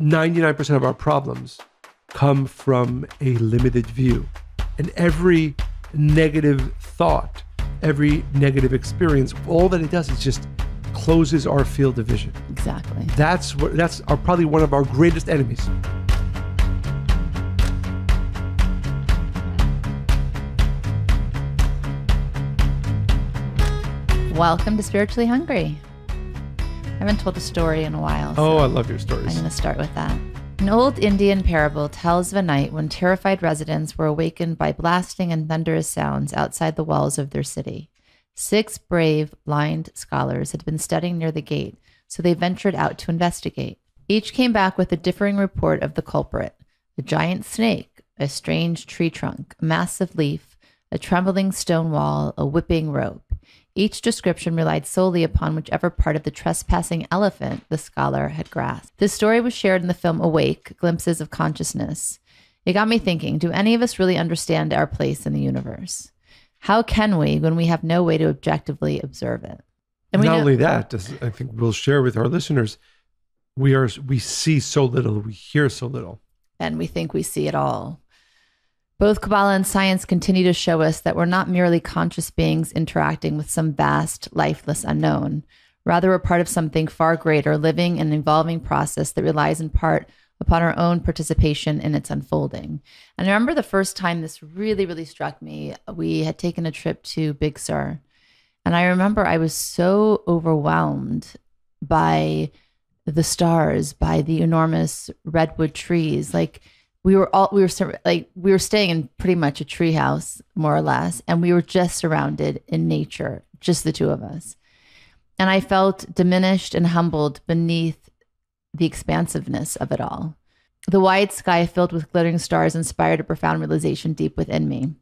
99% of our problems come from a limited view. And every negative thought, every negative experience, all that it does is just closes our field of vision. Exactly. That's what that's our, probably one of our greatest enemies. Welcome to Spiritually Hungry. I haven't told a story in a while. Oh, I love your stories. I'm going to start with that. An old Indian parable tells of a night when terrified residents were awakened by blasting and thunderous sounds outside the walls of their city. Six brave, blind scholars had been studying near the gate, so they ventured out to investigate. Each came back with a differing report of the culprit a giant snake, a strange tree trunk, a massive leaf, a trembling stone wall, a whipping rope. Each description relied solely upon whichever part of the trespassing elephant the scholar had grasped. This story was shared in the film Awake Glimpses of Consciousness. It got me thinking do any of us really understand our place in the universe? How can we when we have no way to objectively observe it? And we Not only that, I think we'll share with our listeners, we are we see so little, we hear so little. and we think we see it all. Both Kabbalah and science continue to show us that we're not merely conscious beings interacting with some vast, lifeless unknown. Rather, we're part of something far greater, living and evolving process that relies in part upon our own participation in its unfolding. And I remember the first time this really, really struck me. We had taken a trip to Big Sur. And I remember I was so overwhelmed by the stars, by the enormous redwood trees. Like we were all we were like we were staying in pretty much a tree house, more or less, and we were just surrounded in nature, just the two of us. And I felt diminished and humbled beneath the expansiveness of it all. The wide sky filled with glittering stars inspired a profound realization deep within me.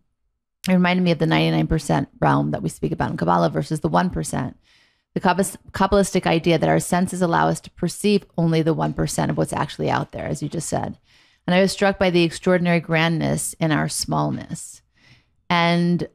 It reminded me of the 99% realm that we speak about in Kabbalah versus the 1%. The Kabbalistic idea that our senses allow us to perceive only the 1% of what's actually out there, as you just said. And I was struck by the extraordinary grandness in our smallness. And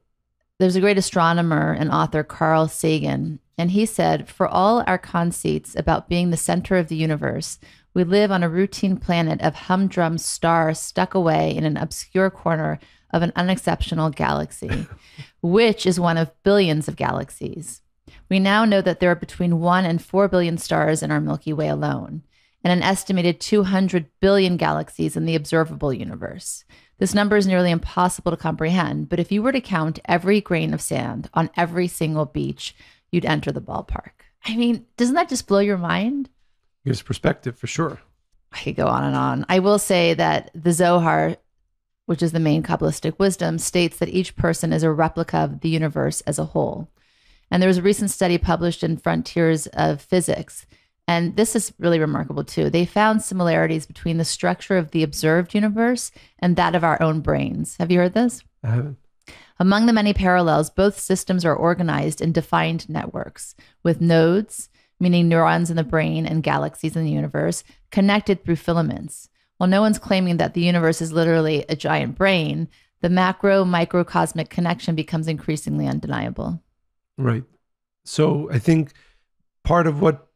there's a great astronomer and author, Carl Sagan, and he said, For all our conceits about being the center of the universe, we live on a routine planet of humdrum stars stuck away in an obscure corner of an unexceptional galaxy, which is one of billions of galaxies. We now know that there are between 1 and 4 billion stars in our Milky Way alone, and an estimated 200 billion galaxies in the observable universe. This number is nearly impossible to comprehend, but if you were to count every grain of sand on every single beach, you'd enter the ballpark. I mean, doesn't that just blow your mind? Gives perspective for sure. I could go on and on. I will say that the Zohar, which is the main Kabbalistic wisdom, states that each person is a replica of the universe as a whole. And there was a recent study published in Frontiers of Physics. And this is really remarkable too. They found similarities between the structure of the observed universe and that of our own brains. Have you heard this? I haven't. Among the many parallels, both systems are organized in defined networks with nodes, meaning neurons in the brain and galaxies in the universe, connected through filaments. While no one's claiming that the universe is literally a giant brain, the macro microcosmic connection becomes increasingly undeniable. Right. So I think part of what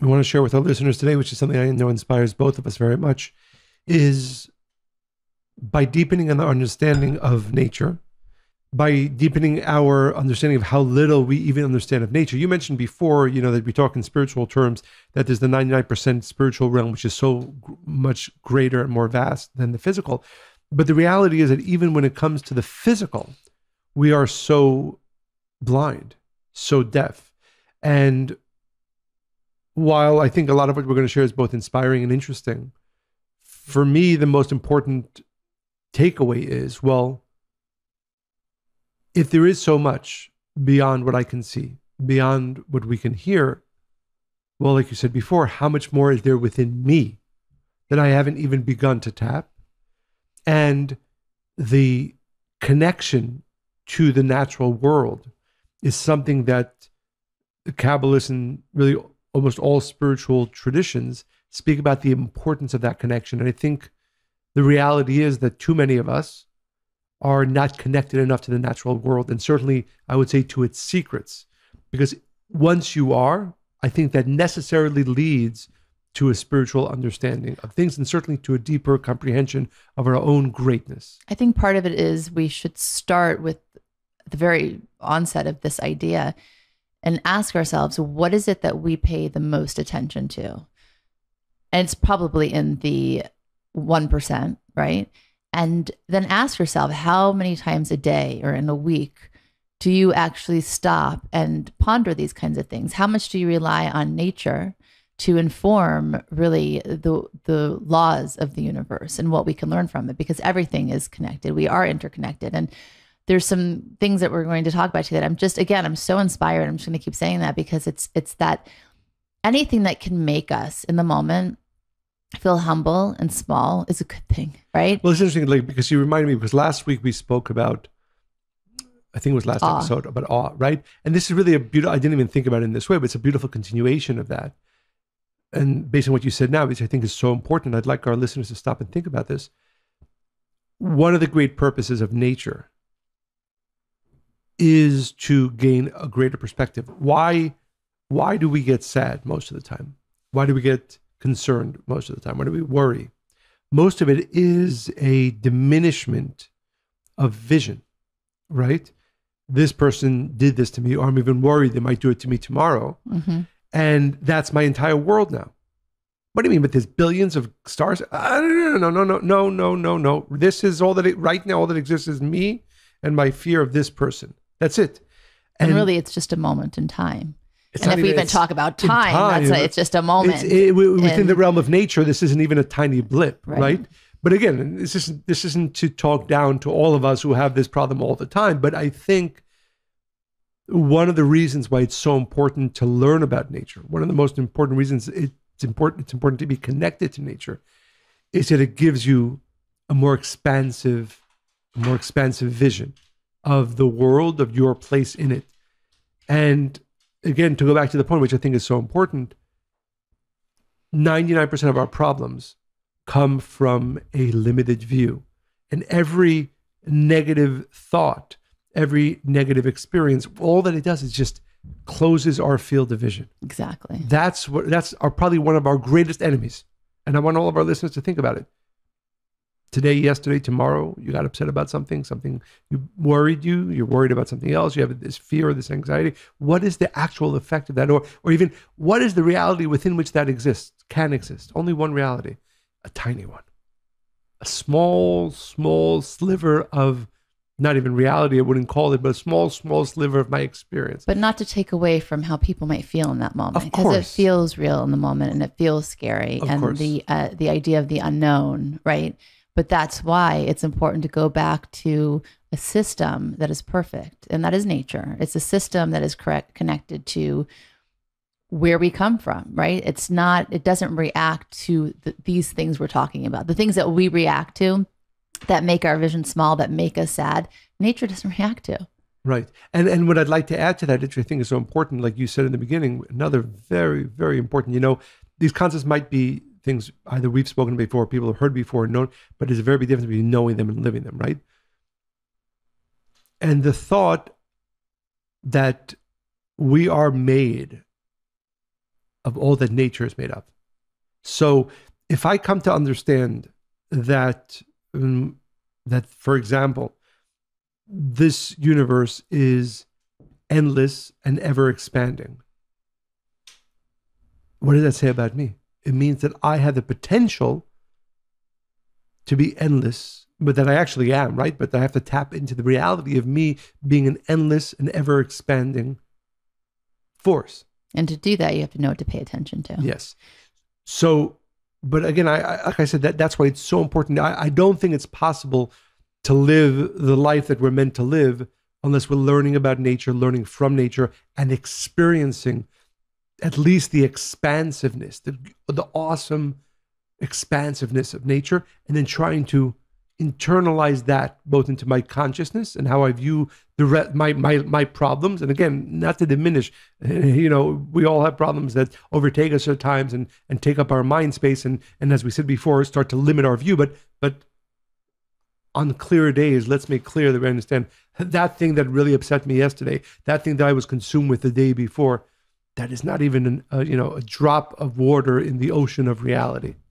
we want to share with our listeners today, which is something I know inspires both of us very much, is by deepening our understanding of nature, by deepening our understanding of how little we even understand of nature. You mentioned before, you know, that we talk in spiritual terms, that there's the 99% spiritual realm, which is so much greater and more vast than the physical. But the reality is that even when it comes to the physical, we are so blind, so deaf. And while I think a lot of what we're going to share is both inspiring and interesting, for me, the most important takeaway is well, if there is so much beyond what I can see, beyond what we can hear, well, like you said before, how much more is there within me that I haven't even begun to tap? And the connection to the natural world is something that the Kabbalists and really almost all spiritual traditions speak about the importance of that connection. And I think the reality is that too many of us are not connected enough to the natural world, and certainly I would say to its secrets. Because once you are, I think that necessarily leads to a spiritual understanding of things and certainly to a deeper comprehension of our own greatness. I think part of it is we should start with the very onset of this idea and ask ourselves what is it that we pay the most attention to? And it's probably in the 1%, right? And then ask yourself how many times a day or in a week do you actually stop and ponder these kinds of things? How much do you rely on nature to inform really the the laws of the universe and what we can learn from it? Because everything is connected. We are interconnected. And there's some things that we're going to talk about today that I'm just again, I'm so inspired. I'm just going to keep saying that because it's it's that anything that can make us in the moment feel humble and small is a good thing, right? Well, it's interesting, like because you reminded me because last week we spoke about, I think it was last Awe. episode about awe, right? And this is really a beautiful. I didn't even think about it in this way, but it's a beautiful continuation of that. And based on what you said now, which I think is so important, I'd like our listeners to stop and think about this. One of the great purposes of nature is to gain a greater perspective. Why? Why do we get sad most of the time? Why do we get concerned most of the time? Why do we worry? Most of it is a diminishment of vision, right? This person did this to me, or I'm even worried they might do it to me tomorrow. hmm And that's my entire world now. What do you mean? But there's billions of stars? Uh, no, no, no, no, no, no, no, no. This is all that it, right now. All that exists is me and my fear of this person. That's it. And, really, it's just a moment in time. and if we even talk about time, time, that's a, it's just a moment. It, within And- the realm of nature, this isn't even a tiny blip, Right. right? But again, this isn't this isn't to talk down to all of us who have this problem all the time. But I think one of the reasons why it's so important to learn about nature, one of the most important reasons it's important it's important to be connected to nature, is that it gives you a more expansive, a more expansive vision of the world, of your place in it. And again, to go back to the point, which I think is so important, 99% of our problems come from a limited view. And every negative thought, every negative experience, all that it does is just closes our field of vision. exactly. That's what that's our, probably one of our greatest enemies. And I want all of our listeners to think about it. Today, yesterday, tomorrow, you got upset about something, something you worried you, you're worried about something else, you have this fear or this anxiety. What is the actual effect of that? Or, or even what is the reality within which that exists, can exist? Only one reality, a tiny one. A small, small sliver of not even reality, I wouldn't call it, but a small, small sliver of my experience. But not to take away from how people might feel in that moment, because it feels real in the moment and it feels scary, Of and course. the uh, the idea of the unknown, right? But that's why it's important to go back to a system that is perfect, and that is nature. It's a system that is correct connected to where we come from, right? It's not. It doesn't react to the, these things we're talking about. The things that we react to, that make our vision small, that make us sad. Nature doesn't react to. Right. And and what I'd like to add to that, which I think is so important, like you said in the beginning, another very, very important, you know, these concepts might be things either we've spoken before, people have heard before, known, but there's a very big difference between knowing them and living them, right? And the thought that we are made of all that nature is made of. So if I come to understand that um, that, for example, this universe is endless and ever expanding. What does that say about me? It means that I have the potential to be endless, but that I actually am, right? But I have to tap into the reality of me being an endless and ever expanding force. And to do that, you have to know what to pay attention to. Yes. So, but again, I, I like I said that that's why it's so important. I, I don't think it's possible to live the life that we're meant to live unless we're learning about nature, learning from nature, and experiencing at least the expansiveness, the the awesome expansiveness of nature, and then trying to internalize that both into my consciousness and how I view the re- my my my problems. And again, not to diminish, you know, we all have problems that overtake us at times and and take up our mind space, and and as we said before, start to limit our view. But but on clearer days, let's make clear that we understand that thing that really upset me yesterday, that thing that I was consumed with the day before. That is not even an, uh, you know a drop of water in the ocean of reality.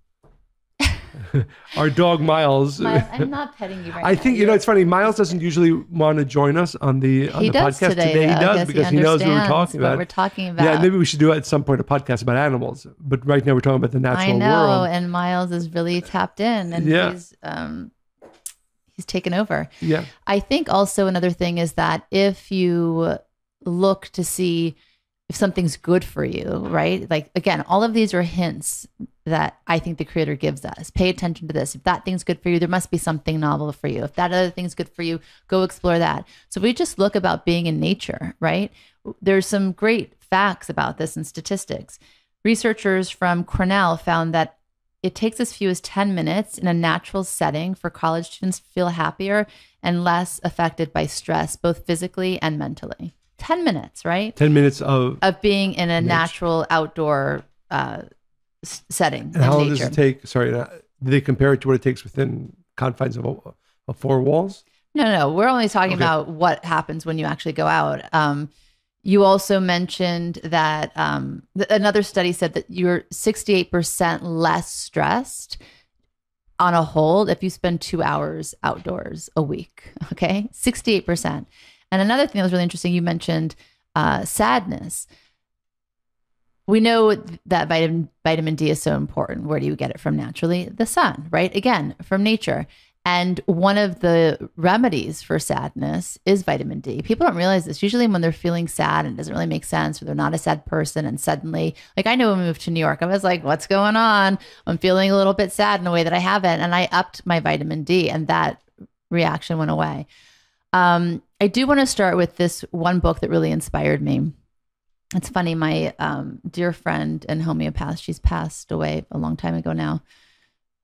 Our dog Miles. Miles, I'm not petting you right I now. think you know it's funny. Miles doesn't usually want to join us on the on he the podcast today. He does because he, knows what we're talking about. we're talking about. Yeah, maybe we should do at some point a podcast about animals. But right now we're talking about the natural world. I know, world. and Miles is really tapped in, and Yeah. he's um, he's taken over. Yeah, I think also another thing is that if you look to see if something's good for you, right? Like again, all of these are hints that I think the creator gives us. Pay attention to this. If that thing's good for you, there must be something novel for you. If that other thing's good for you, go explore that. So we just look about being in nature, right? There's some great facts about this and statistics. Researchers from Cornell found that it takes as few as 10 minutes in a natural setting for college students to feel happier and less affected by stress, both physically and mentally. 10 minutes, right? ten minutes of. Of being in a Nature. natural outdoor uh, s- setting. And how long does it take? Sorry, uh, do they compare it to what it takes within confines of, a, of four walls? No, no, we're only talking Okay. about what happens when you actually go out. Um, you also mentioned that um, th- another study said that you're 68% less stressed on a whole if you spend two hours outdoors a week. Okay, 68%. And another thing that was really interesting, you mentioned uh, sadness. We know that vitamin vitamin D is so important. Where do you get it from naturally? The sun, right? Again, from nature. And one of the remedies for sadness is vitamin D. People don't realize this. Usually, when they're feeling sad and it doesn't really make sense, or they're not a sad person, and suddenly, like I know when we moved to New York, I was like, what's going on? I'm feeling a little bit sad in a way that I haven't. And I upped my vitamin D, and that reaction went away. Um, I do want to start with this one book that really inspired me. It's funny, my um, dear friend and homeopath, she's passed away a long time ago now,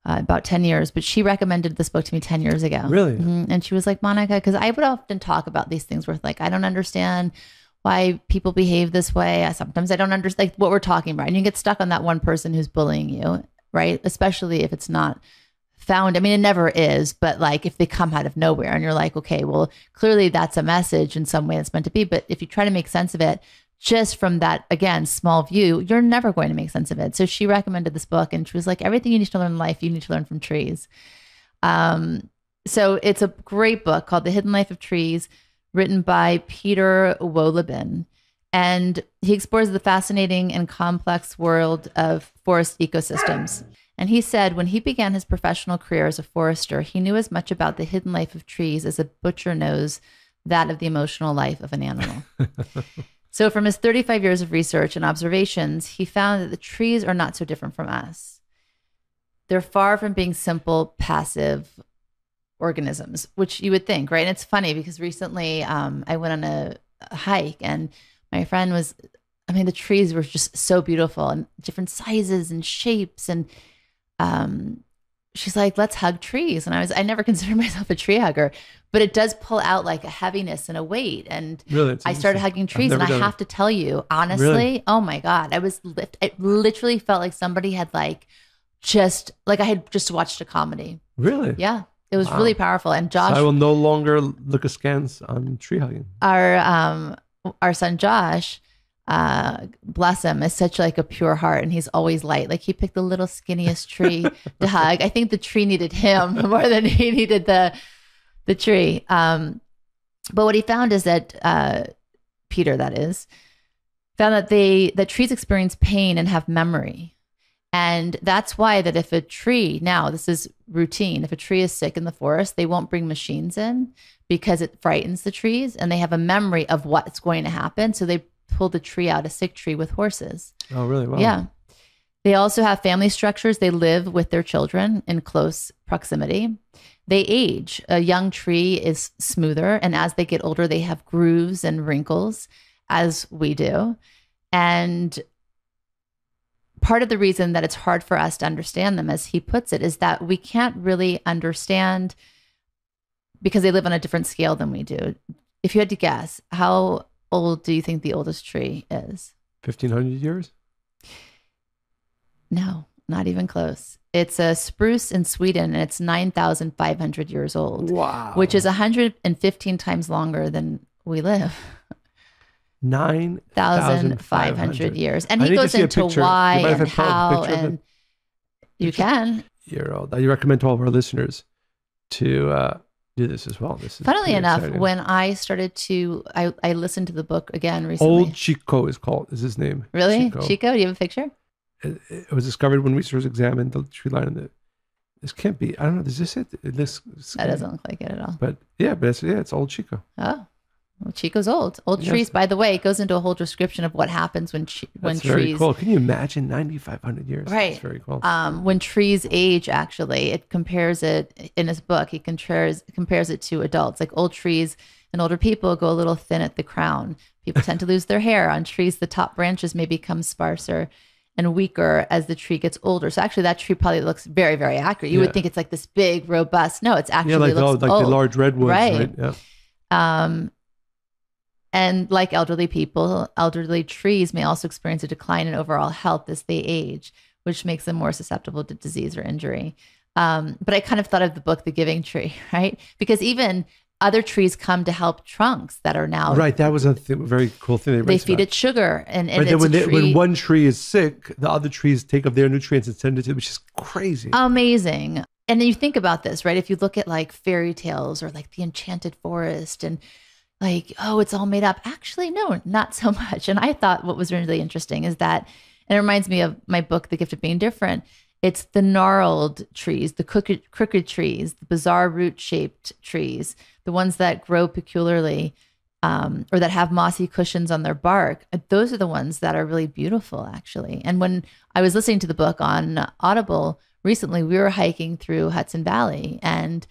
uh, about 10 years, but she recommended this book to me 10 years ago. Really? Mhm. And she was like, Monica, because I would often talk about these things where, like, I don't understand why people behave this way. I, sometimes I don't understand like, what we're talking about. And you get stuck on that one person who's bullying you, right? Especially if it's not found. I mean, it never is, but like if they come out of nowhere and you're like, okay, well, clearly that's a message in some way that's meant to be. But if you try to make sense of it, just from that again small view, you're never going to make sense of it. So she recommended this book, and she was like, everything you need to learn in life, you need to learn from trees. Um, so it's a great book called The Hidden Life of Trees, written by Peter Wohlleben. And he explores the fascinating and complex world of forest ecosystems. And he said when he began his professional career as a forester, he knew as much about the hidden life of trees as a butcher knows that of the emotional life of an animal. so, from his 35 years of research and observations, he found that the trees are not so different from us. They're far from being simple, passive organisms, which you would think, right? And it's funny because recently um, I went on a, a hike and my friend was, I mean, the trees were just so beautiful and different sizes and shapes. And um, she's like, let's hug trees. And I was, I never considered myself a tree hugger, but it does pull out like a heaviness and a weight. And Really? I started hugging trees, and I done it. have to tell you, honestly, Really? oh my god, I was lift. It literally felt like somebody had like just like I had just watched a comedy. Really? Yeah, it was Wow. really powerful. And So Josh, I will no longer look askance on tree hugging. our um, our son Josh, uh, bless him, is such like a pure heart, and he's always light. Like he picked the little skinniest tree to hug. I think the tree needed him more than he needed the the tree. Um, but what he found is that uh, Peter, that is, found that they that trees experience pain and have memory. And that's why that if a tree now this is routine, if a tree is sick in the forest, they won't bring machines in because it frightens the trees and they have a memory of what's going to happen. So they pull the tree out, a sick tree with horses. Oh, really? Wow. Yeah. They also have family structures. They live with their children in close proximity. They age. A young tree is smoother, and as they get older, they have grooves and wrinkles, as we do. And part of the reason that it's hard for us to understand them, as he puts it, is that we can't really understand because they live on a different scale than we do. If you had to guess, how old do you think the oldest tree is? 1500 years? No, not even close. It's a spruce in Sweden and it's 9,500 years old, Wow. which is 115 times longer than we live. Nine thousand five hundred years, and he goes into why You mind if I and pull up a how, and you can. year old. I recommend to all of our listeners to uh, do this as well. This is Funnily enough, exciting. when I started to, I, I listened to the book again recently. Old Tjikko is called is his name. really, Tjikko. Tjikko? Do you have a picture? It, it was discovered when researchers examined the tree line. In the this can't be. I don't know. Is this it? Looks. That doesn't look like it at all. But yeah, but it's, yeah, it's old Tjikko. Oh, well, Tjikko's old. Old Yes. trees. By the way, it goes into a whole description of what happens when che- when That's very trees cool. Can you imagine ninety five hundred years? Right. It's very cool. um, when trees age, actually, it compares it in his book. He compares compares it to adults, like old trees and older people go a little thin at the crown. People tend to lose their hair. On trees, the top branches may become sparser and weaker as the tree gets older. So actually, that tree probably looks very, very accurate. You Yeah. would think it's like this big, robust. No, it's actually yeah, like the, like the large redwoods, Right. right? Yeah. Um, and like elderly people, elderly trees may also experience a decline in overall health as they age, which makes them more susceptible to disease or injury. Um, but I kind of thought of the book, The Giving Tree, right? Because even other trees come to help trunks that are now Right. That was a th- very cool thing. they writes feed about. it sugar, and, and it's when, they, when one tree is sick, the other trees take up their nutrients and send it to, which is crazy. amazing. And then you think about this, right? If you look at like fairy tales or like the enchanted forest and like, oh, it's all made up. Actually, no, not so much. And I thought what was really interesting is that, and it reminds me of my book, The Gift of Being Different. It's the gnarled trees, the crooked, crooked trees, the bizarre root shaped trees, the ones that grow peculiarly um, or that have mossy cushions on their bark. Uh, Those are the ones that are really beautiful, actually. And when I was listening to the book on Audible recently, we were hiking through Hudson Valley and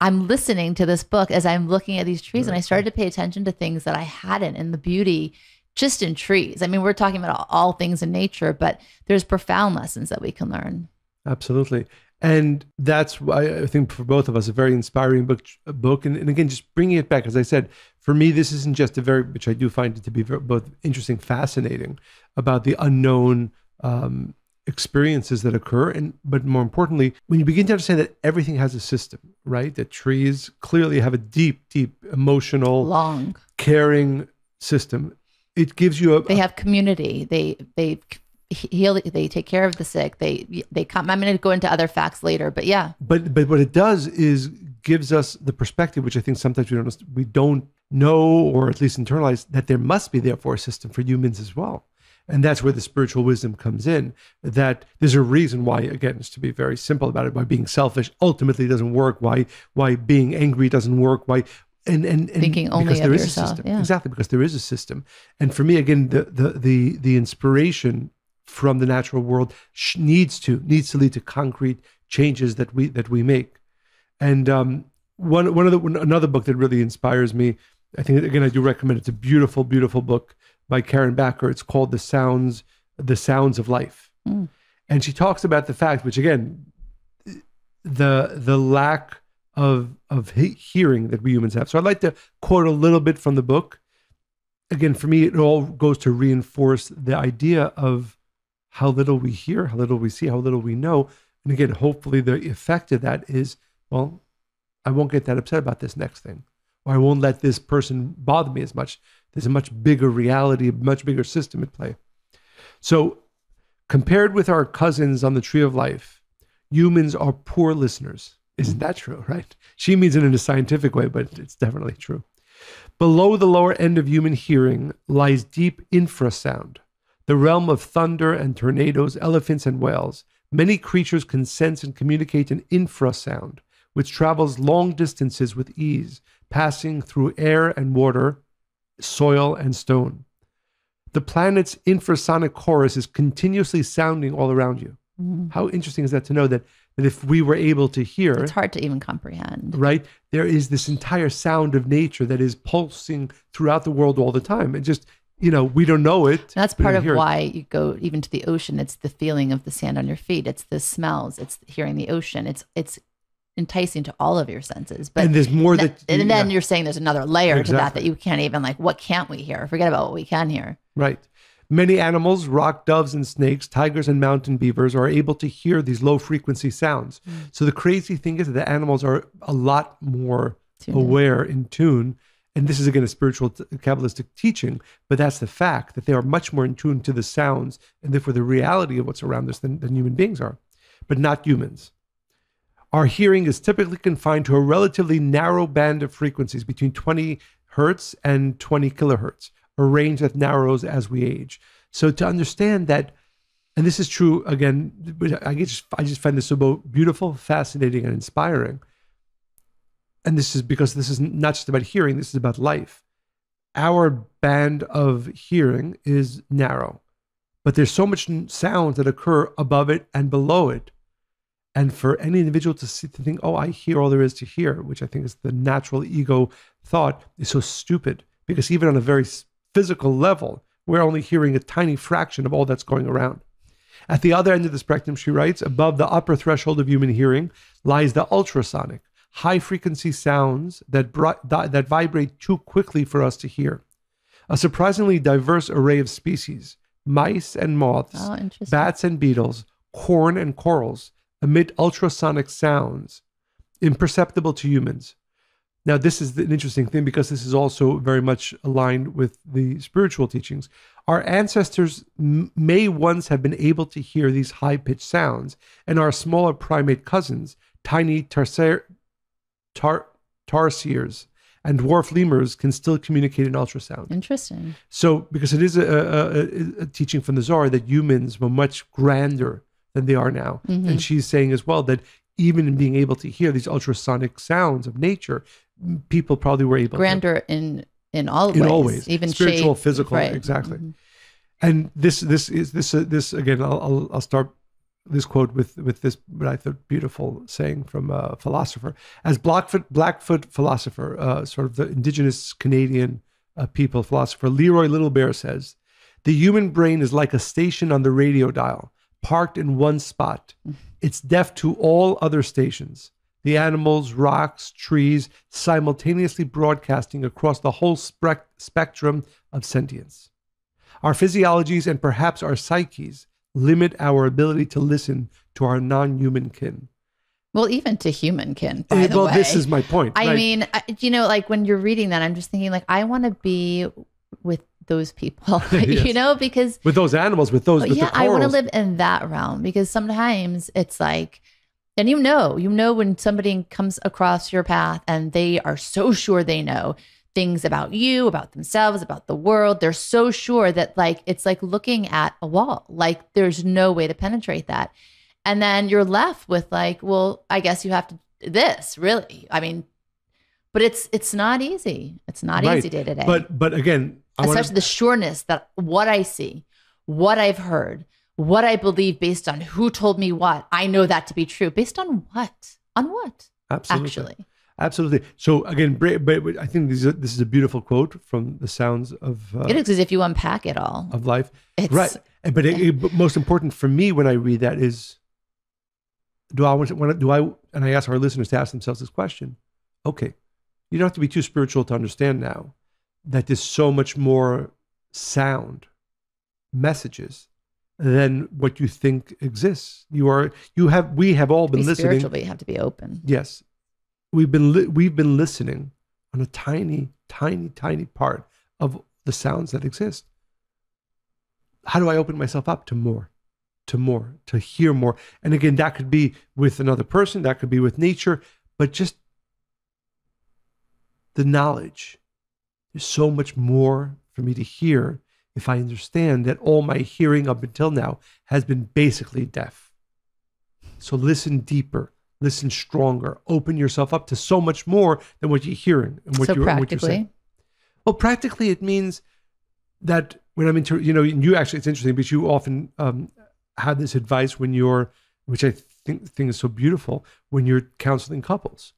I'm listening to this book as I'm looking at these trees, and I started to pay attention to things that I hadn't and the beauty just in trees. I mean, we're talking about all, all things in nature, but there's profound lessons that we can learn. Absolutely. And that's why I think for both of us, a very inspiring book. Book, and, and again, just bringing it back, as I said, for me, this isn't just a very, which I do find it to be very, both interesting, fascinating about the unknown um, experiences that occur, and but more importantly, when you begin to understand that everything has a system, right? That trees clearly have a deep, deep emotional, Long. caring system. It gives you a, They have community. They they heal. They take care of the sick. They they come. I'm going to go into other facts later, but yeah, but but what it does is gives us the perspective, which I think sometimes we don't we don't know or at least internalize that there must be therefore a system for humans as well, and that's where the spiritual wisdom comes in. That there's a reason why, again, to be very simple about it, why being selfish ultimately doesn't work, why why being angry doesn't work, why. And, and, and Thinking only because of there is yourself, a system yeah. exactly because there is a system and for me again the the the, the inspiration from the natural world sh- needs to needs to lead to concrete changes that we that we make and um, one one of the another book that really inspires me, I think again I do recommend. It's a beautiful, beautiful book by Karen Bakker. It's called The Sounds The Sounds of Life, Mm. and she talks about the fact, which again, the the lack of of he- hearing that we humans have. So I'd like to quote a little bit from the book. Again, for me, it all goes to reinforce the idea of how little we hear, how little we see, how little we know. And again, hopefully the effect of that is, well, I won't get that upset about this next thing, or I won't let this person bother me as much. There's a much bigger reality, a much bigger system at play. So, compared with our cousins on the tree of life, humans are poor listeners. Isn't that true, right? She means it in a scientific way, but it's definitely true. Below the lower end of human hearing lies deep infrasound, the realm of thunder and tornadoes, elephants and whales. Many creatures can sense and communicate in infrasound, which travels long distances with ease, passing through air and water, soil and stone. The planet's infrasonic chorus is continuously sounding all around you. Mhm. How interesting is that to know that, that if we were able to hear, it's hard to even comprehend. right, there is this entire sound of nature that is pulsing throughout the world all the time. And just, you know, we don't know it. That's part of hear it. why you go even to the ocean. It's the feeling of the sand on your feet. It's the smells. It's hearing the ocean. It's it's enticing to all of your senses. But and there's more th- that. and then yeah, you're saying there's another layer to that that you can't even like. What can't we hear? Forget about what we can hear. Right. Many animals, rock doves and snakes, tigers and mountain beavers, are able to hear these low frequency sounds. Mm. So the crazy thing is that the animals are a lot more Tuned in. aware in tune and this is again a spiritual t- Kabbalistic teaching, but that's the fact that they are much more in tune to the sounds and therefore the reality of what's around us than, than human beings are, but not humans. Our hearing is typically confined to a relatively narrow band of frequencies between 20 hertz and 20 kilohertz, a range that narrows as we age. So to understand that, and this is true again, I just I just find this so beautiful, fascinating, and inspiring. And this is because this is not just about hearing; this is about life. Our band of hearing is narrow, but there's so much sound that occur above it and below it and for any individual to see to think oh i hear all there is to hear which i think is the natural ego thought is so stupid. Because even on a very physical level we're only hearing a tiny fraction of all that's going around. At the other end of the spectrum she writes above the upper threshold of human hearing lies the ultrasonic high frequency sounds that, that vibrate too quickly for us to hear. A surprisingly diverse array of species mice and moths oh, bats and beetles corn and corals emit ultrasonic sounds imperceptible to humans. Now, this is an interesting thing because this is also very much aligned with the spiritual teachings. Our ancestors m- may once have been able to hear these high pitched sounds, and our smaller primate cousins, tiny tarsier, tar, tarsiers, and dwarf lemurs can still communicate in ultrasound. Interesting. So, because it is a, a, a, teaching from the Zohar that humans were much grander than they are now. Mm-hmm. And she's saying as well that even in being able to hear these ultrasonic sounds of nature, people probably were able grander to, in in all in ways, all ways, even spiritual, physical, right. exactly. Mm-hmm. And this this is this uh, this again. I'll, I'll, I'll start this quote with with this what I thought beautiful saying from a philosopher as Blackfoot Blackfoot philosopher, uh, sort of the indigenous Canadian uh, people philosopher Leroy Little Bear says, the human brain is like a station on the radio dial parked in one spot. It's deaf to all other stations. The animals, rocks, trees, simultaneously broadcasting across the whole spe- spectrum of sentience. Our physiologies and perhaps our psyches limit our ability to listen to our non human kin. Well, even to human kin. By eh, well, way. this is my point. I right? mean, you know, like when you're reading that, I'm just thinking, like, I want to be with those people, yes. you know, because with those animals, with those, with yeah, I want to live in that realm because sometimes it's like, and you know, you know, when somebody comes across your path and they are so sure they know things about you, about themselves, about the world, they're so sure that like it's like looking at a wall, like there's no way to penetrate that. And then you're left with like, well, I guess you have to this really. I mean, but it's it's not easy. It's not right. easy day to day. But but again, I especially wanna... the sureness that what I see, what I've heard, what I believe based on who told me what, I know that to be true. Based on what? On what? Absolutely. Actually. Absolutely. So again, but I think this is, a, this is a beautiful quote from the sounds of. Uh, it is as if you unpack it all of life, it's, right? But, it, it, but most important for me when I read that is, do I want to, do I? And I ask our listeners to ask themselves this question: Okay, you don't have to be too spiritual to understand now that there's so much more sound messages than what you think exists. You are you have we have all been be listening. Spiritual, but you have to be open. Yes, we've been li- we've been listening on a tiny, tiny, tiny part of the sounds that exist. How do I open myself up to more, to more, to hear more? And again, that could be with another person, that could be with nature, but just the knowledge there's so much more for me to hear if I understand that all my hearing up until now has been basically deaf. So listen deeper, listen stronger, open yourself up to so much more than what you're hearing and what, so you're, what you're saying. Well, practically, it means that when I'm into, you know, you actually, it's interesting because you often um, have this advice when you're, which I think, think is so beautiful, when you're counseling couples.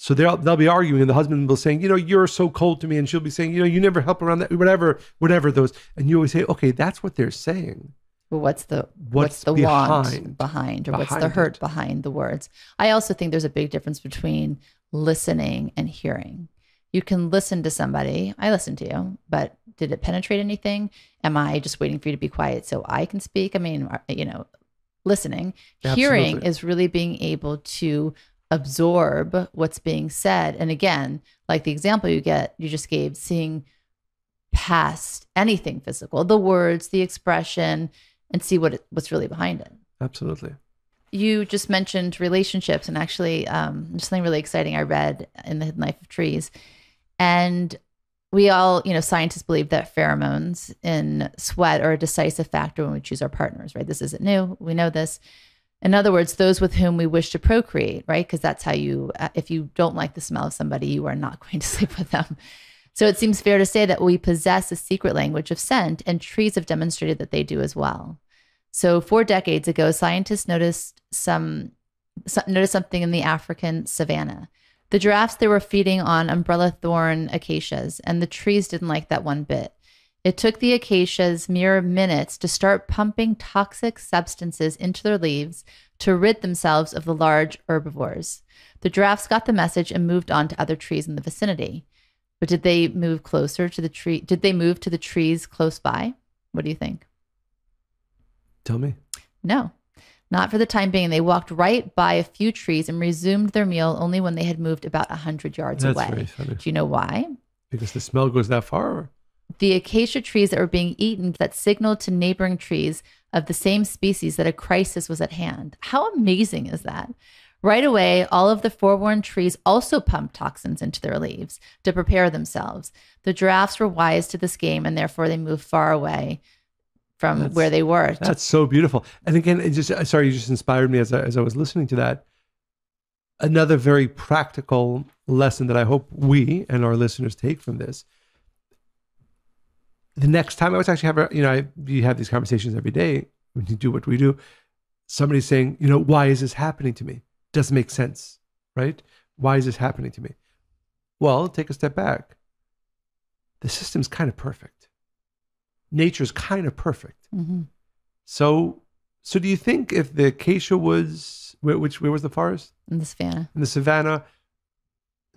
So they'll they'll be arguing, and the husband will be saying, you know, you're so cold to me, and she'll be saying, you know, you never help around that, whatever, whatever those, and you always say, okay, that's what they're saying. Well, what's the what's, what's the behind, want behind, or behind what's the hurt it. behind the words? I also think there's a big difference between listening and hearing. You can listen to somebody. I listen to you, but did it penetrate anything? Am I just waiting for you to be quiet so I can speak? I mean, you know, listening, Absolutely. hearing is really being able to absorb what's being said. And again, like the example you get, you just gave, seeing past anything physical, the words, the expression, and see what it, what's really behind it. Absolutely. You just mentioned relationships, and actually, um, something really exciting I read in the Hidden Life of Trees, and we all, you know, scientists believe that pheromones in sweat are a decisive factor when we choose our partners. Right? This isn't new. We know this. In other words, those with whom we wish to procreate, right? Because that's how you, uh, if you don't like the smell of somebody, you are not going to sleep with them. So it seems fair to say that we possess a secret language of scent, and trees have demonstrated that they do as well. So four decades ago, scientists noticed some noticed something in the African savanna. The giraffes they were feeding on umbrella thorn acacias, and the trees didn't like that one bit. It took the acacias mere minutes to start pumping toxic substances into their leaves to rid themselves of the large herbivores. The giraffes got the message and moved on to other trees in the vicinity. But did they move closer to the tree? Did they move to the trees close by? What do you think? Tell me. No, not for the time being. They walked right by a few trees and resumed their meal only when they had moved about a 100 yards That's away. Do you know why? Because the smell goes that far. The acacia trees that were being eaten that signaled to neighboring trees of the same species that a crisis was at hand. How amazing is that? Right away, all of the forewarned trees also pumped toxins into their leaves to prepare themselves. The giraffes were wise to this game and therefore they moved far away from That's- where they were. That's so beautiful. And again, it just sorry, you just inspired me as I, as I was listening to that. Another very practical lesson that I hope we and our listeners take from this. The next time I was actually have a, you know, I, you have these conversations every day when you do what we do. Somebody's saying, you know, why is this happening to me? Doesn't make sense, right? Why is this happening to me? Well, take a step back. The system's kind of perfect. Nature's kind of perfect. Mhm. So, so do you think if the acacia woods, where, which where was the forest in the savannah. in the savannah,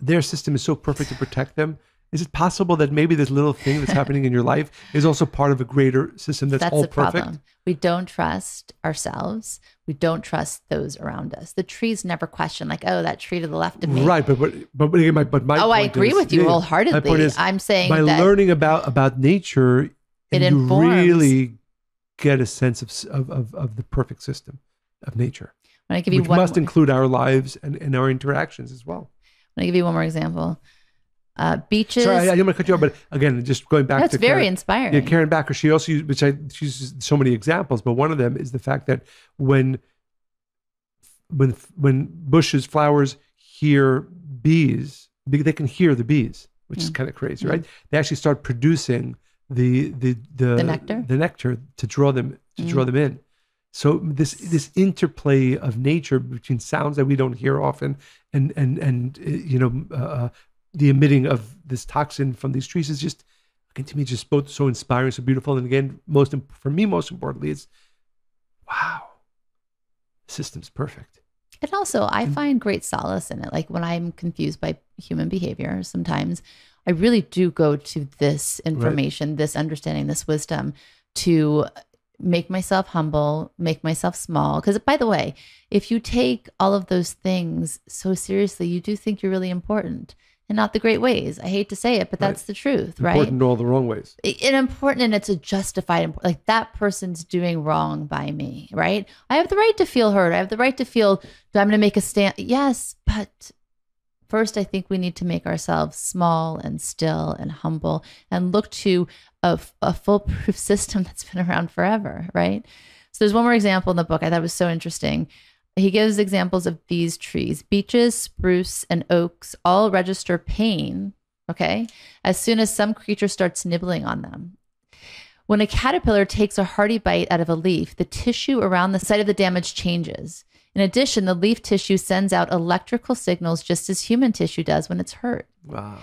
their system is so perfect to protect them? Is it possible that maybe this little thing that's happening in your life is also part of a greater system that's, That's all the perfect? problem. We don't trust ourselves. We don't trust those around us. The trees never question, like, oh, that tree to the left of me. Right, but but but, but, my, but my oh, I agree is- with you yeah, My wholeheartedly. point is, I'm saying by that learning about about nature, It you really get a sense of, of of of the perfect system of nature, when I give you which one, must more, include our lives and, and our interactions as well. when I give you one more example, uh, beaches. Sorry, I, I didn't want to cut you off, but again, just going back that's to very Karen, inspiring. yeah, Karen Bakker, she also used, which I she uses so many examples, but one of them is the fact that when when when bushes, flowers hear bees, they can hear the bees, which is Mm. kind of crazy, Mm. right? They actually start producing the the the, The nectar? the nectar to draw them to draw Mm. them in. So this this interplay of nature between sounds that we don't hear often and and and uh, you know uh, the emitting of this toxin from these trees is just again to me just both so inspiring, so beautiful, and again most for me most importantly it's wow, the system's perfect. And also, I find great solace in it. Like when I'm confused by human behavior, sometimes I really do go to this information, this understanding, this wisdom to make myself humble, make myself small. Because, by the way, if you take all of those things so seriously, you do think you're really important and not the great ways. I hate to say it, but Right. that's the truth, right? Important in all the wrong ways. and important and it's a justified like that person's doing wrong by me right i have the right to feel hurt i have the right to feel i'm going to make a stand yes but first i think we need to make ourselves small and still and humble and look to a, a foolproof system that's been around forever right so there's one more example in the book i thought was so interesting he gives examples of these trees beeches spruce and oaks all register pain okay as soon as some creature starts nibbling on them. When a caterpillar takes a hearty bite out of a leaf, the tissue around the site of the damage changes. In addition, the leaf tissue sends out electrical signals just as human tissue does when it's hurt. Wow.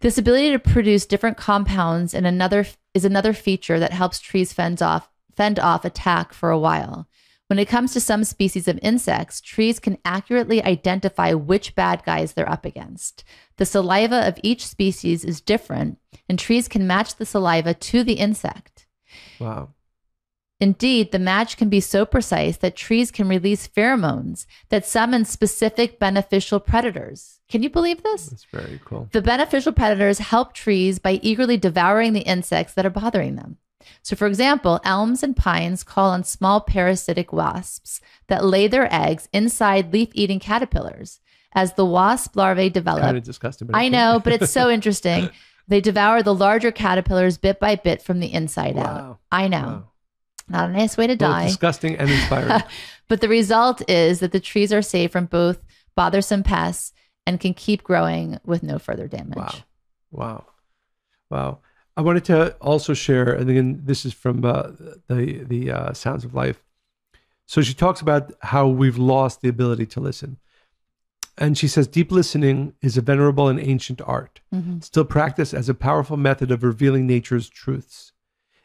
This ability to produce different compounds and another is another feature that helps trees fend off fend off attack for a while. When it comes to some species of insects, trees can accurately identify which bad guys they're up against. The saliva of each species is different, and trees can match the saliva to the insect. Wow. Indeed, the match can be so precise that trees can release pheromones that summon specific beneficial predators. Can you believe this? That's very cool. The beneficial predators help trees by eagerly devouring the insects that are bothering them. So, for example, elms and pines call on small parasitic wasps that lay their eggs inside leaf eating caterpillars. As the wasp larvae develop, Kind of disgusting. I know, but it's so interesting. They devour the larger caterpillars bit by bit from the inside out. I know. Wow. Not a nice way to Both die. disgusting and inspiring. But the result is that the trees are safe from both bothersome pests and can keep growing with no further damage. Wow. Wow. Wow. I wanted to also share, and again, this is from uh, the the uh, Sounds of Life. So she talks about how we've lost the ability to listen, and she says deep listening is a venerable and ancient art, Mhm. still practiced as a powerful method of revealing nature's truths.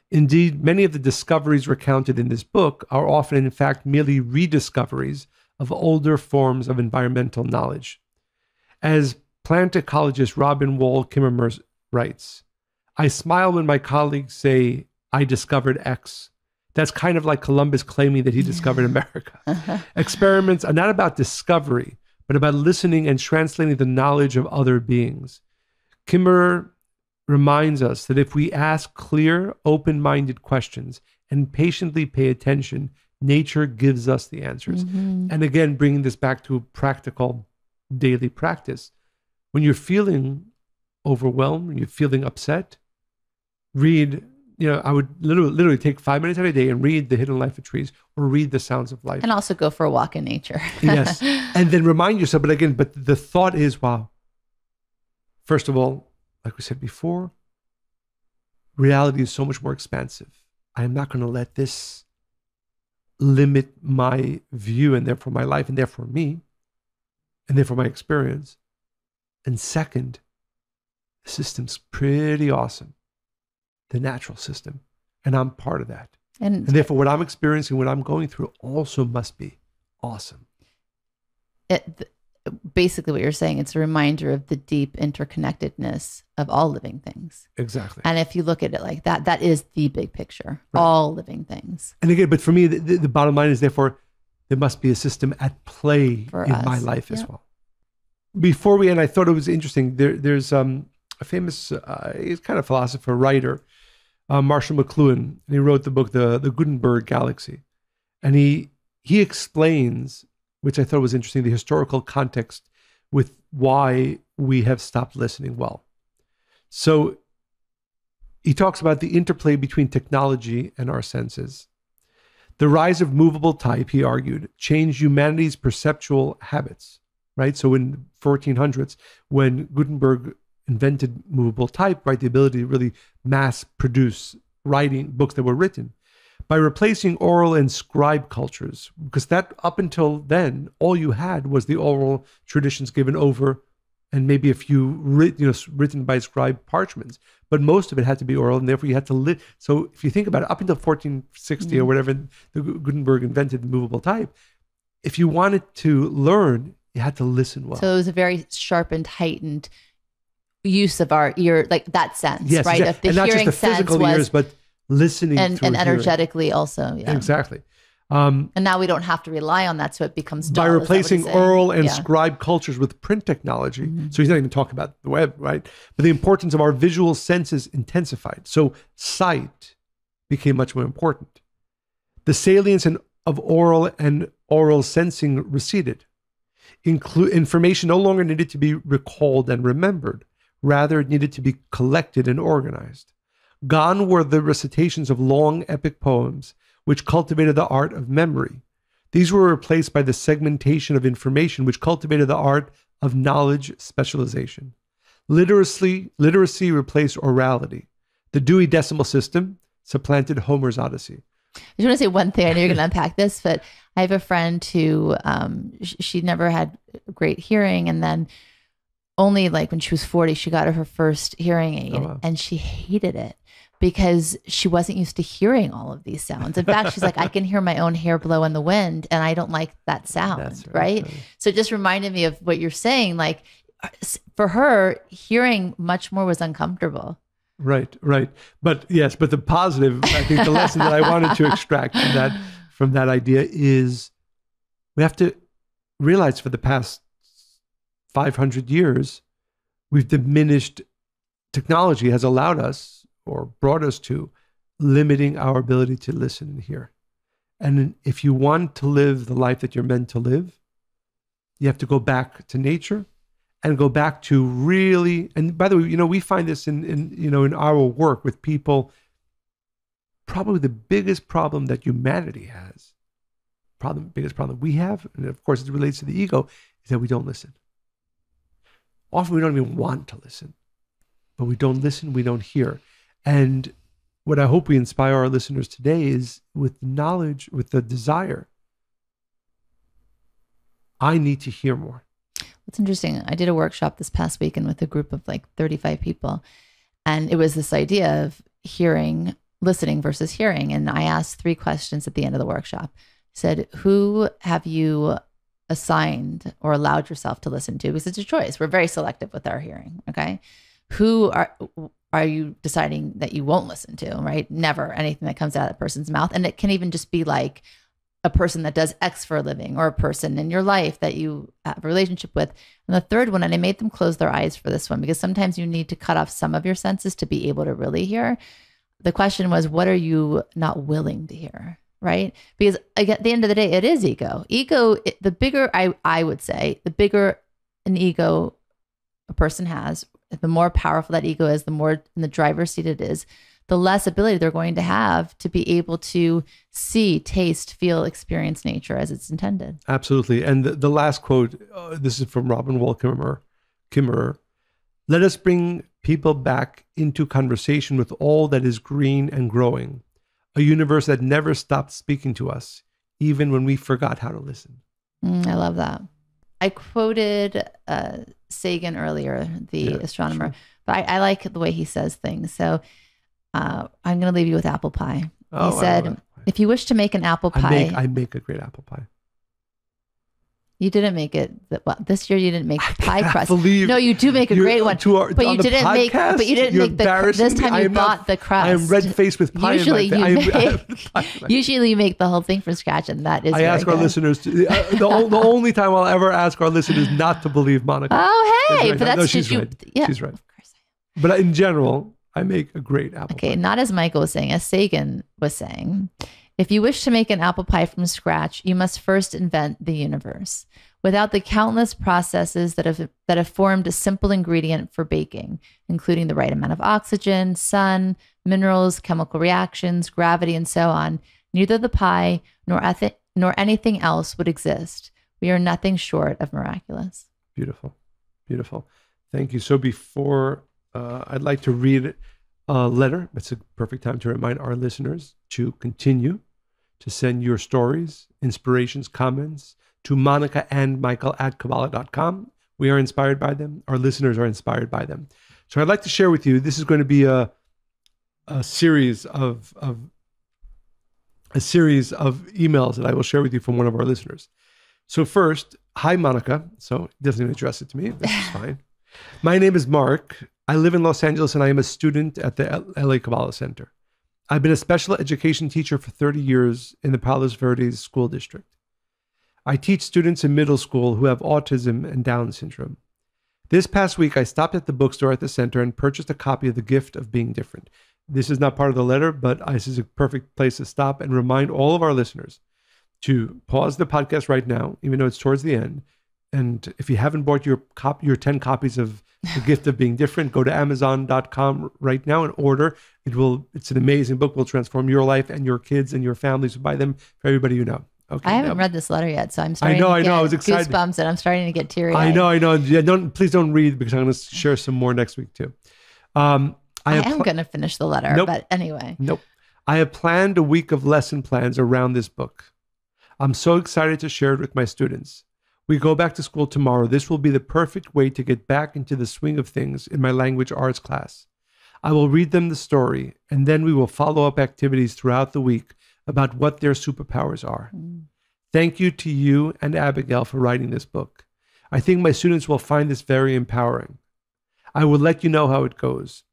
Indeed, many of the discoveries recounted in this book are often, in fact, merely rediscoveries of older forms of environmental knowledge. As plant ecologist Robin Wall Kimmerer writes, I smile when my colleagues say, I discovered X. That's kind of like Columbus claiming that he discovered America. Experiments are not about discovery, but about listening and translating the knowledge of other beings. Kimmerer reminds us that if we ask clear, open minded questions and patiently pay attention, nature gives us the answers. Mhm. And again, bringing this back to practical daily practice. When you're feeling overwhelmed, when you're feeling upset, read, you know, I would literally, literally take five minutes every day and read The Hidden Life of Trees or read The Sounds of Life. And also go for a walk in nature. yes. And then remind yourself, but again, but the thought is, wow, first of all, like we said before, reality is so much more expansive. I am not going to let this limit my view and therefore my life and therefore me and therefore my experience. And second, the system's pretty awesome, the natural system. And I'm part of that. and And therefore, what I'm experiencing, what I'm going through also must be awesome. it, th- basically what you're saying, it's a reminder of the deep interconnectedness of all living things. Exactly. And if you look at it like that, that is the big picture. Right. All living things. And again, but for me, the, the, the bottom line is therefore there must be a system at play For in my us, life as well. Before we end, I thought it was interesting. There, there's um, a famous, uh, he's kind of philosopher, writer, uh, Marshall McLuhan, and he wrote the book, the the Gutenberg Galaxy, and he he explains, which I thought was interesting, the historical context with why we have stopped listening well. So he talks about the interplay between technology and our senses. The rise of movable type, he argued, changed humanity's perceptual habits, right? So in 1400s, when Gutenberg invented movable type, right, the ability to really mass produce writing books that were written, by replacing oral and scribe cultures, because that up until then, all you had was the oral traditions given over and maybe a few writ, you know, written by scribe parchments, but most of it had to be oral, and therefore you had to lit. So if you think about it, up until 1460 or mm-hmm. whatever, the Gutenberg invented the movable type. If you wanted to learn, you had to listen well. So it was a very sharpened, heightened use of our ear, like that sense, yes, right? exactly. If the and not just hearing the sense physical was ears, but listening and, and hearing. energetically also. Yeah. Exactly. Um, And now we don't have to rely on that, so it becomes by dull. What replacing oral and Yeah. scribe cultures with print technology. Mhm. So he's not even talking about the web, right? But the importance of our visual senses intensified. So sight became much more important. The salience in, of oral and oral sensing receded. Inclu- information no longer needed to be recalled and remembered. Rather, it needed to be collected and organized. Gone were the recitations of long epic poems, which cultivated the art of memory. These were replaced by the segmentation of information, which cultivated the art of knowledge specialization. Literacy, literacy replaced orality. The Dewey Decimal System supplanted Homer's Odyssey. I just want to say one thing. I know you're going to unpack this, but I have a friend who um, sh- she never had great hearing, and then only like when she was 40, she got her first hearing aid, Oh, wow. and she hated it because she wasn't used to hearing all of these sounds. In fact, she's like, I can hear my own hair blow in the wind, and I don't like that sound, right? funny. So it just reminded me of what you're saying. Like for her, hearing much more was uncomfortable. Right, right. But yes, but the positive, I think the lesson that I wanted to extract from that from that idea is we have to realize for the past 500 years we've diminished technology has allowed us or brought us to limiting our ability to listen and hear. And if you want to live the life that you're meant to live, you have to go back to nature and go back to really and by the way, you know, we find this in, in you know in our work with people probably the biggest problem that humanity has. Problem biggest problem we have, and of course it relates to the ego, is that we don't listen. Often we don't even want to listen. But we don't listen, we don't hear. And what I hope we inspire our listeners today is with knowledge, with the desire. I need to hear more. It's interesting. I did a workshop this past weekend with a group of like 35 people. And it was this idea of hearing, listening versus hearing. And I asked three questions at the end of the workshop. I said, Who have you assigned or allowed yourself to listen to? Because it's a choice. We're very selective with our hearing. Okay. Who are are you deciding that you won't listen to, right? Never anything that comes out of that person's mouth. And it can even just be like a person that does X for a living or a person in your life that you have a relationship with. And the third one, and I made them close their eyes for this one because sometimes you need to cut off some of your senses to be able to really hear. The question was, what are you not willing to hear? Right. Because at the end of the day, it is ego. Ego, the bigger I, I would say, the bigger an ego a person has, the more powerful that ego is, the more in the driver's seat it is, the less ability they're going to have to be able to see, taste, feel, experience nature as it's intended. Absolutely. And the, the last quote uh, this is from Robin Wall Kimmerer. Kimmerer. Let us bring people back into conversation with all that is green and growing, a universe that never stopped speaking to us, even when we forgot how to listen. Mm, I love that. I quoted uh, Sagan earlier, the yeah, astronomer, sure. but I, I, like the way he says things. So uh, I'm going to leave you with apple pie. Oh, he said, "If you wish to make an apple pie, I make, I make a great apple pie." You didn't make it. Well, this year you didn't make the pie crust. Believe no, you do make a great one. Our, but you didn't podcast, make. But you didn't make the. This time you bought not, the crust. I am red faced with pie. Usually you make. usually you make the whole thing from scratch, and that is. I ask good. our listeners. To, uh, the, the only time I'll ever ask our listeners not to believe Monica. Oh hey, right. but that's no, she's you, right. Yeah, she's right. Of course But in general, I make a great apple. Okay, pie. not as Michael was saying, as Sagan was saying. If you wish to make an apple pie from scratch, you must first invent the universe without the countless processes that have that have formed a simple ingredient for baking, including the right amount of oxygen, sun, minerals, chemical reactions, gravity, and so on, neither the pie nor eth- nor anything else would exist. We are nothing short of miraculous. Beautiful, beautiful. Thank you. So before uh, I'd like to read a letter. It's a perfect time to remind our listeners to continue to send your stories, inspirations, comments, to Monica and Michael at Kabbalah.com. We are inspired by them. Our listeners are inspired by them. So I'd like to share with you this is going to be a, a series of, of a series of emails that I will share with you from one of our listeners. So first, hi Monica. So he doesn't even address it to me. This is fine. My name is Mark. I live in Los Angeles and I am a student at the LA Kabbalah Center. I've been a special education teacher for 30 years in the Palos Verdes School District. I teach students in middle school who have autism and Down syndrome. This past week, I stopped at the bookstore at the center and purchased a copy of The Gift of Being Different. This is not part of the letter, but this is a perfect place to stop and remind all of our listeners to pause the podcast right now, even though it's towards the end. And if you haven't bought your cop, your 10 copies of The Gift of Being Different, go to amazon.com right now and order. It will, it's an amazing book, will transform your life and your kids and your families. Buy them for everybody you know. Okay. I haven't read this letter yet, so I'm starting. I know, I know. I was excited. Goosebumps, and I'm starting to get teary. I know, I know. Yeah, don't please don't read because I'm going to share some more next week too. Um, I, I am pl- going to finish the letter, nope. but anyway. Nope. I have planned a week of lesson plans around this book. I'm so excited to share it with my students. We go back to school tomorrow. This will be the perfect way to get back into the swing of things in my language arts class. I will read them the story, and then we will follow up activities throughout the week about what their superpowers are. Mm. Thank you to you and Abigail for writing this book. I think my students will find this very empowering. I will let you know how it goes.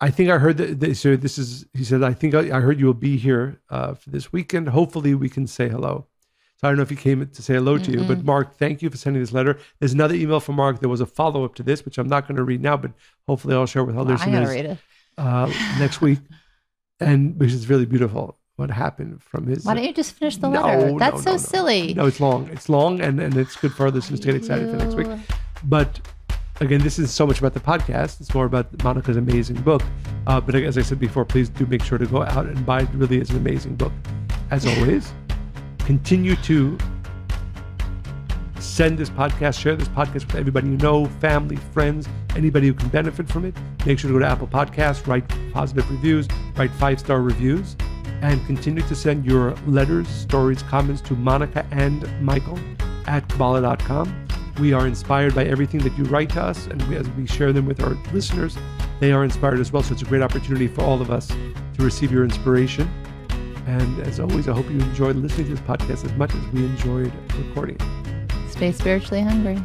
I think I heard that. They, so this is. He said, I think I, I heard you will be here uh, for this weekend. Hopefully, we can say hello. So I don't know if he came to say hello to you, but Mark, thank you for sending this letter. There's another email from Mark. There was a follow up to this, which I'm not going to read now, but hopefully I'll share with read it. uh, next week, and which is really beautiful. What happened from his? Why don't you just finish the No, letter? That's no, so no. silly. No, it's long. It's long, and and it's good for listeners to get excited for next week. But again, this is so much about the podcast. It's more about Monica's amazing book. Uh, but as I said before, please do make sure to go out and buy. It really is an amazing book. As always, continue to send this podcast, share this podcast with everybody you know, family, friends, anybody who can benefit from it. Make sure to go to Apple Podcasts, write positive reviews, write five star reviews, and continue to send your letters, stories, comments to Monica and Michael at Kabbalah.com. We are inspired by everything that you write to us, and we, as we share them with our listeners, they are inspired as well. So it's a great opportunity for all of us to receive your inspiration. And as always, I hope you enjoyed listening to this podcast as much as we enjoyed recording. Stay spiritually hungry.